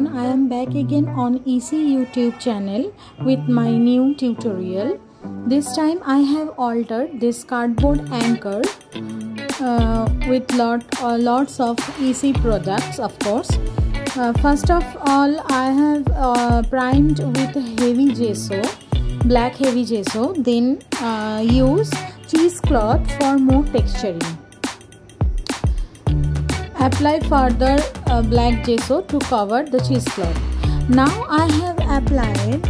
everyone. I am back again on EC YouTube channel with my new tutorial. This time I have altered this cardboard anchor uh, with lot uh, lots of EC products of course. Uh, first of all I have uh, primed with heavy gesso black heavy gesso then uh, use cheesecloth for more texturing apply further uh, black gesso to cover the cheesecloth. Now I have applied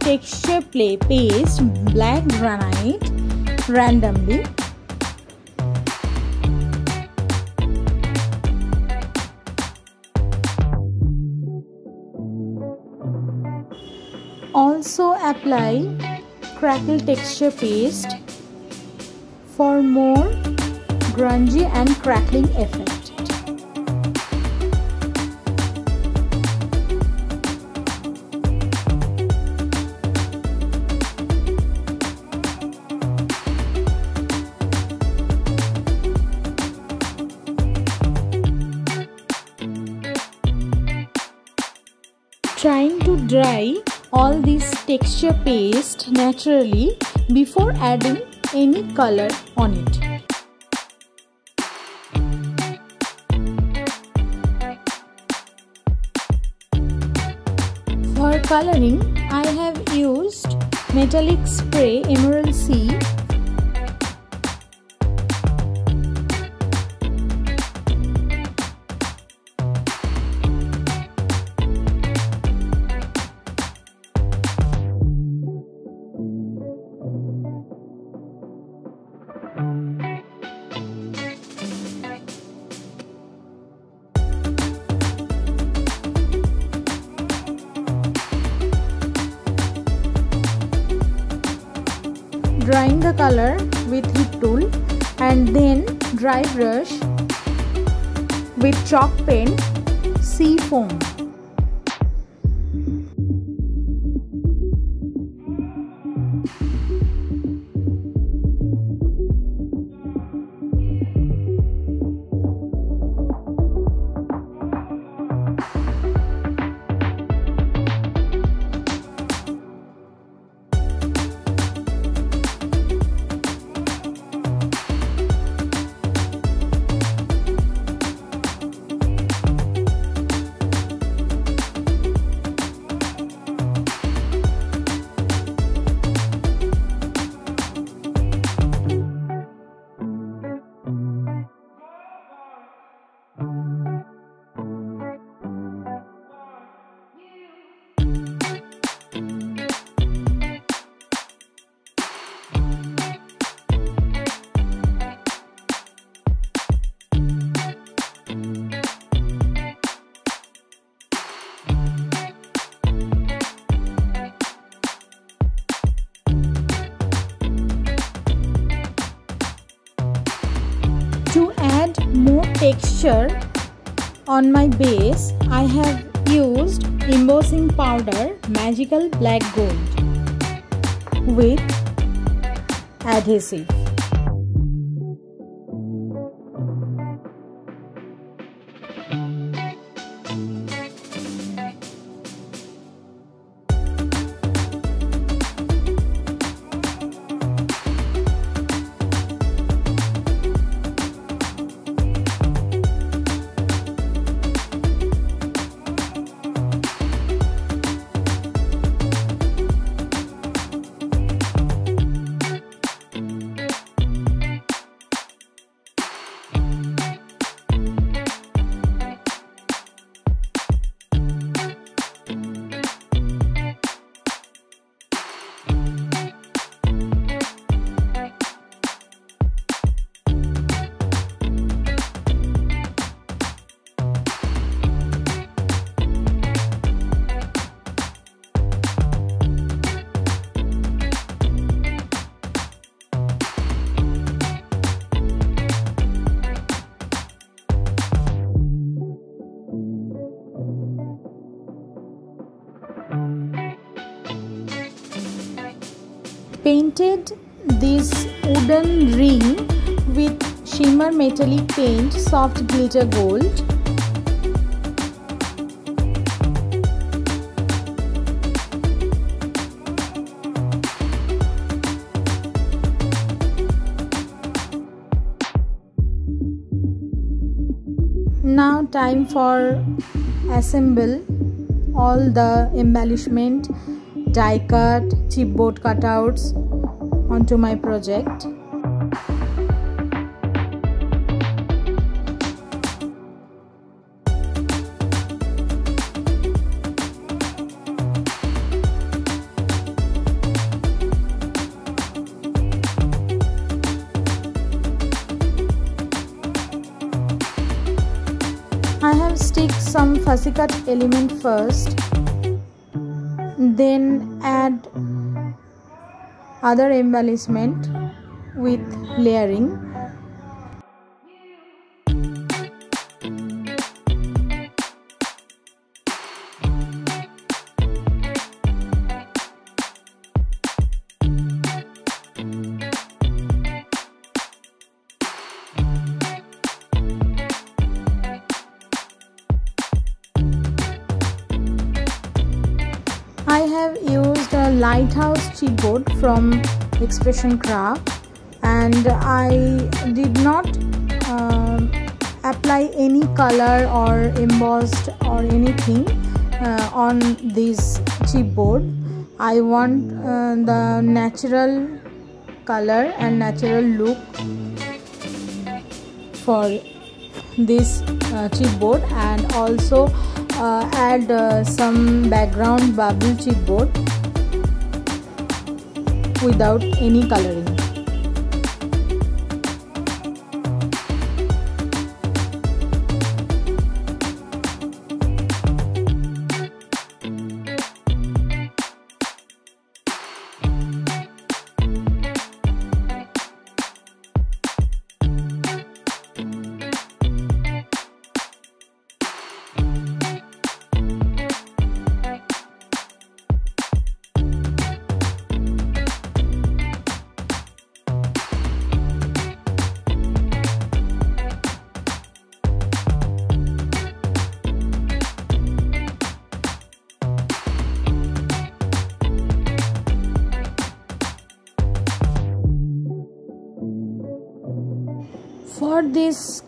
texture play paste black granite randomly. Also apply crackle texture paste for more grungy and crackling effect. Dry all this texture paste naturally before adding any color on it. For coloring, I have used metallic spray Emerald Sea color with heat tool and then dry brush with chalk pen sea foam on my base, I have used embossing powder magical black gold with adhesive. painted this wooden ring with shimmer metallic paint soft glitter gold. Now time for assemble all the embellishment die cut chipboard cutouts onto my project. I have stick some fussy cut element first then add other embellishment with layering lighthouse chipboard from Expression Craft and I did not uh, apply any color or embossed or anything uh, on this chipboard. I want uh, the natural color and natural look for this uh, chipboard and also uh, add uh, some background bubble chipboard without any coloring.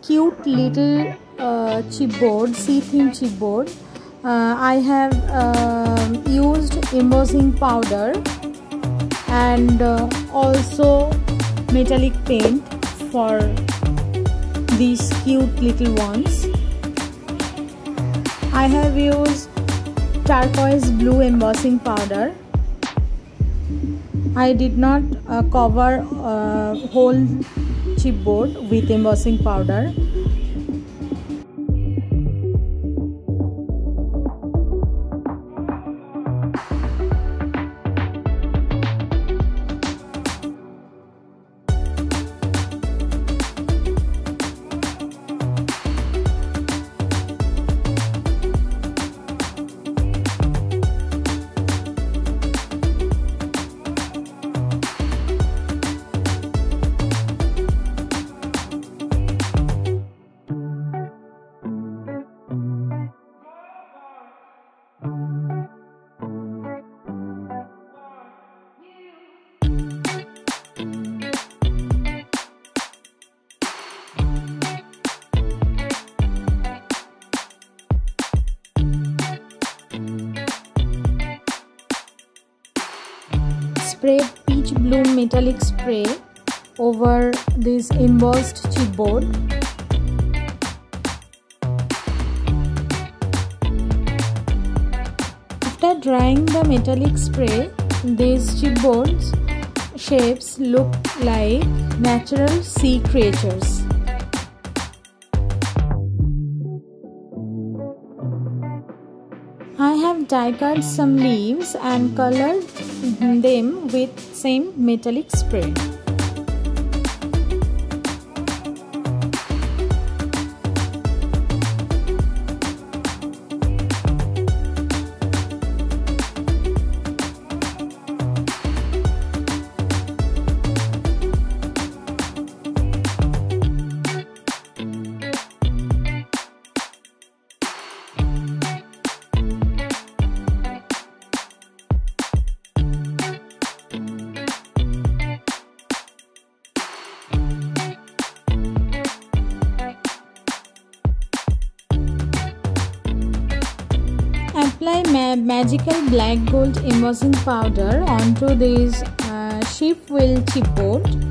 Cute little uh, chipboard sea-theme chipboard. Uh, I have uh, used embossing powder and uh, also metallic paint for these cute little ones. I have used turquoise blue embossing powder. I did not uh, cover uh, whole chipboard with embossing powder spray peach bloom metallic spray over this embossed chipboard. After drying the metallic spray these chipboards shapes look like natural sea creatures. I have die cut some leaves and colored them with same metallic spray. Magical black gold embossing powder onto this uh, ship wheel chipboard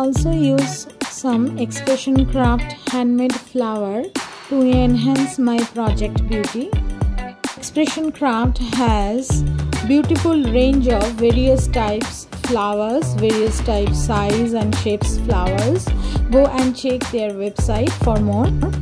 also use some expression craft handmade flower to enhance my project beauty. Expression craft has beautiful range of various types flowers, various types size and shapes flowers. Go and check their website for more.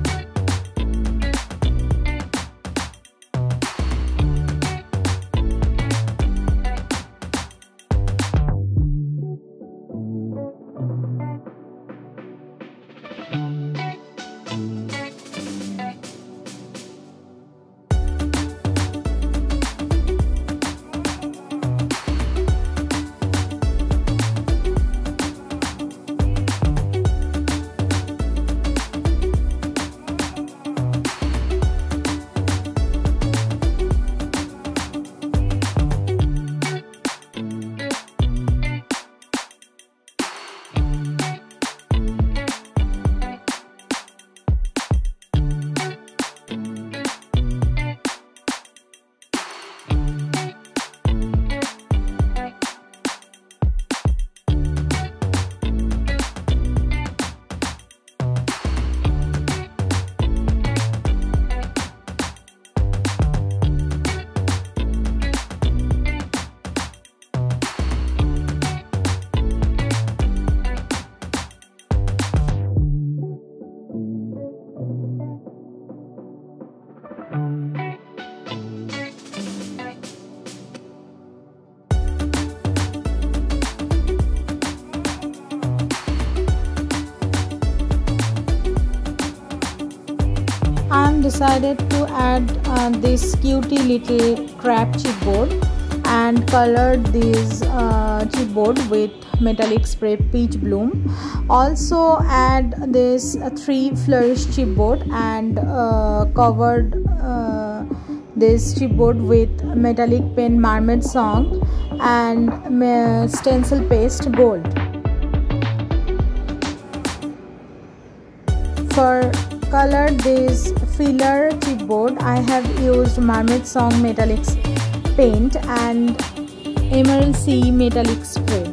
Decided to add uh, this cutie little crab chipboard and colored this uh, chipboard with metallic spray peach bloom. Also add this three flourish chipboard and uh, covered uh, this chipboard with metallic pen mermaid song and stencil paste gold. For color this filler chipboard I have used mermaid song metallic paint and emerald sea metallic spray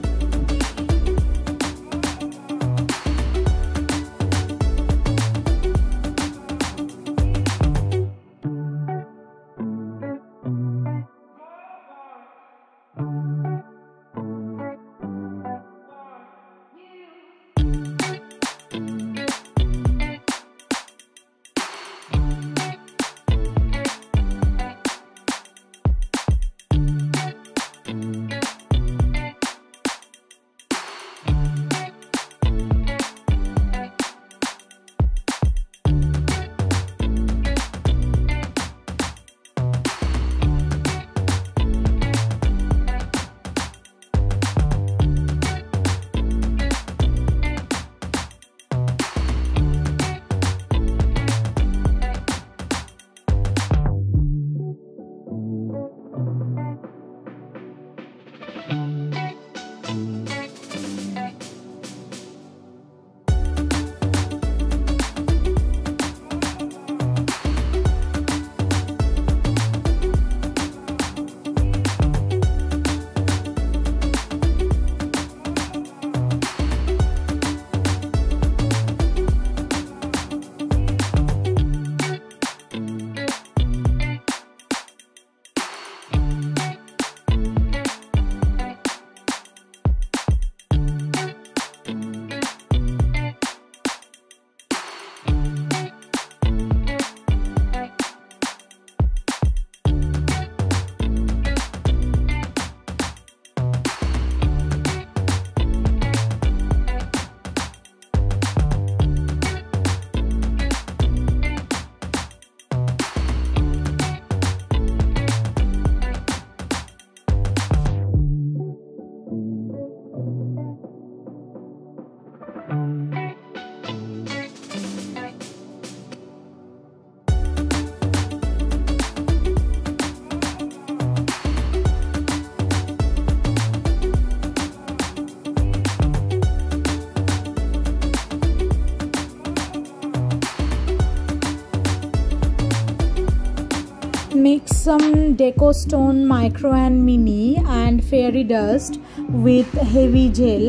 some deco stone micro and mini and fairy dust with heavy gel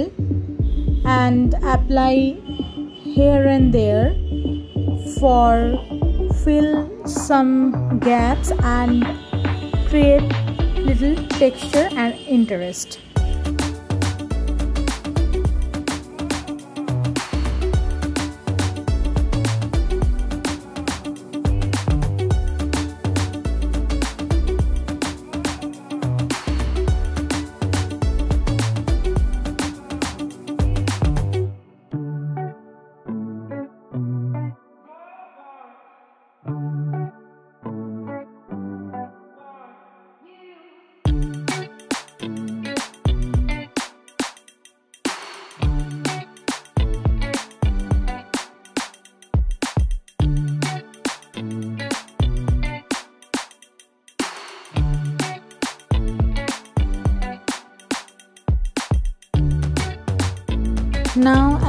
and apply here and there for fill some gaps and create little texture and interest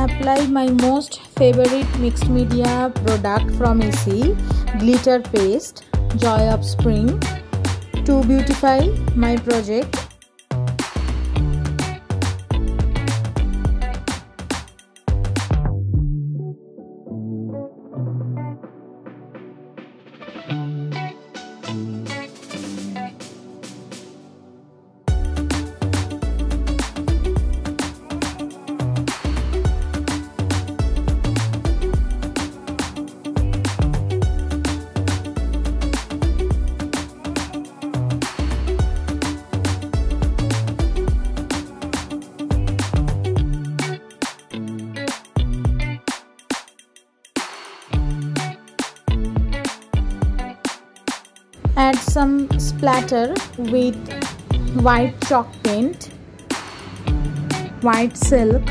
apply my most favorite mixed media product from EC, glitter paste, Joy of Spring. To beautify my project splatter with white chalk paint white silk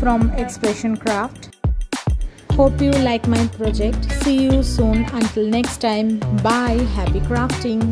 from expression craft. Hope you like my project. See you soon. Until next time bye. Happy crafting